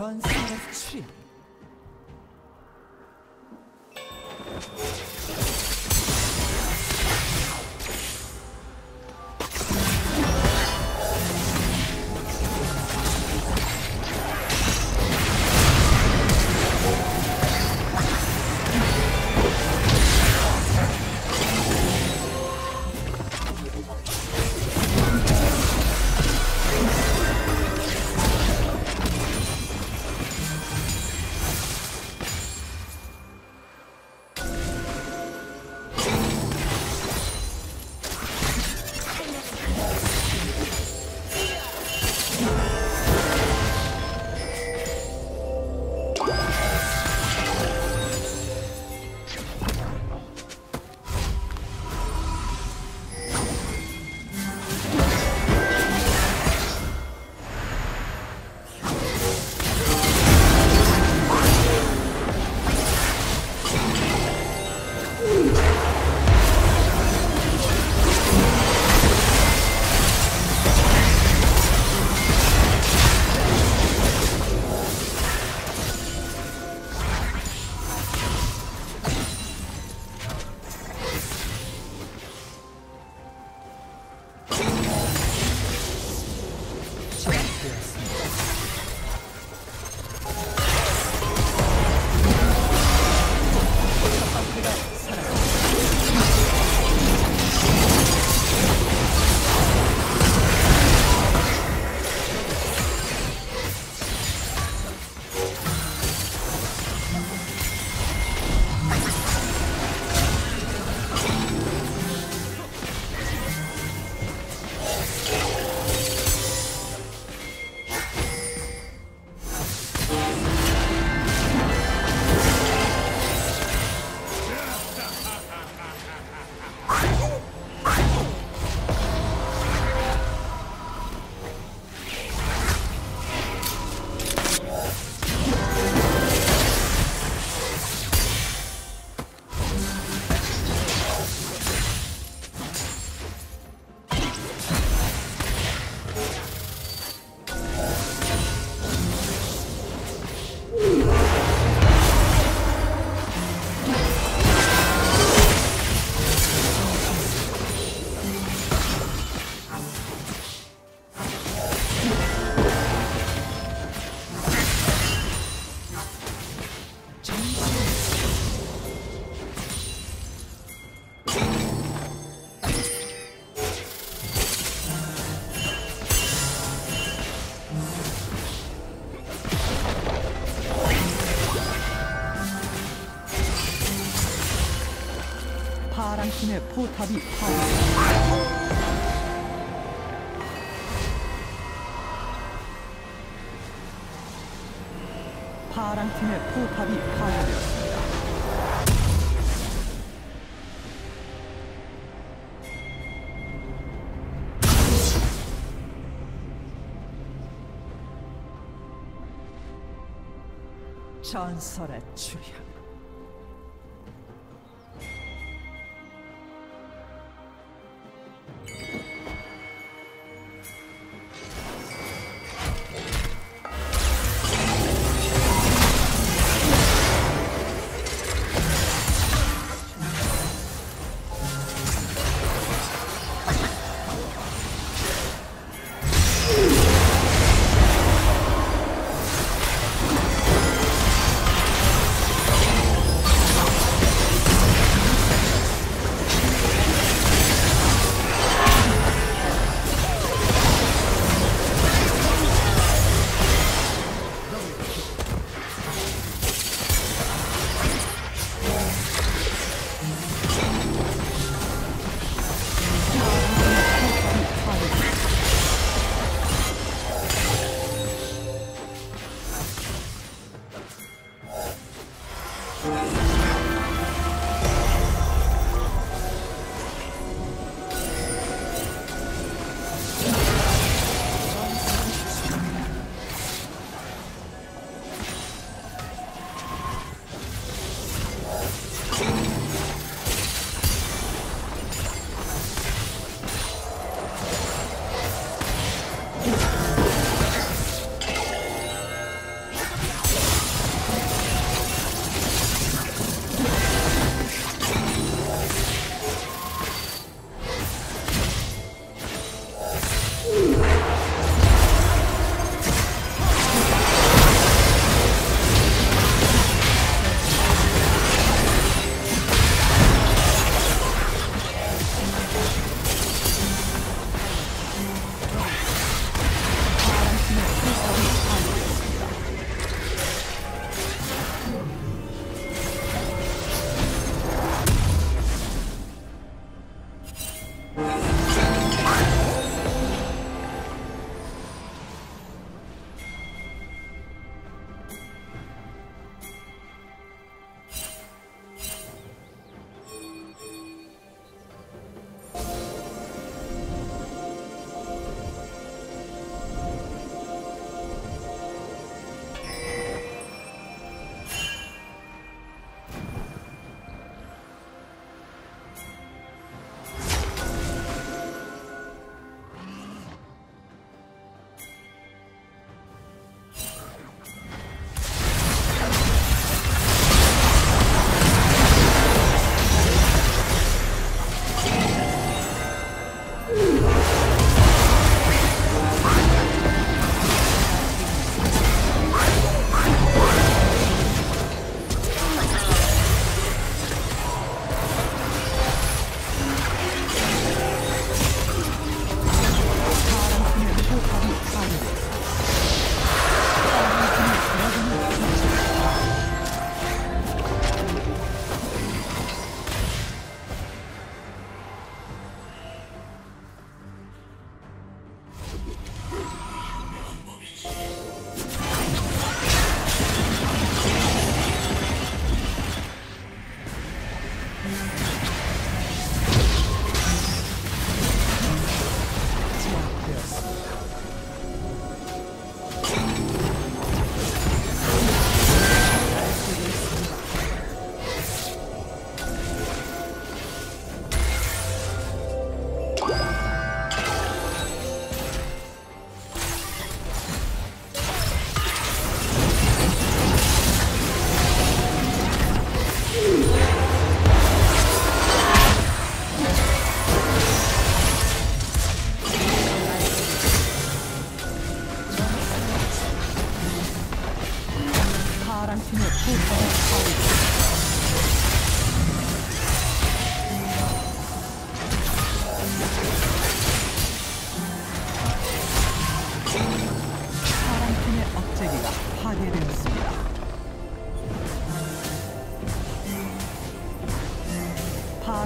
전사의 포탑이 파괴되었습니다. 파랑 팀의 포탑이 파괴되었습니다. 전설의 출현.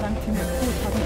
想听的肚子